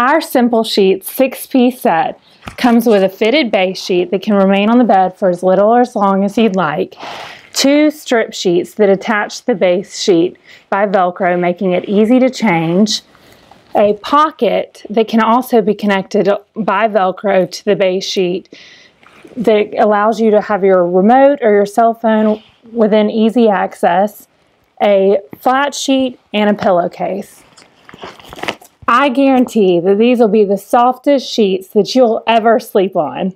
Our Simple Sheets six-piece set comes with a fitted base sheet that can remain on the bed for as little or as long as you'd like, two strip sheets that attach the base sheet by Velcro, making it easy to change, a pocket that can also be connected by Velcro to the base sheet that allows you to have your remote or your cell phone within easy access, a flat sheet, and a pillowcase. I guarantee that these will be the softest sheets that you'll ever sleep on.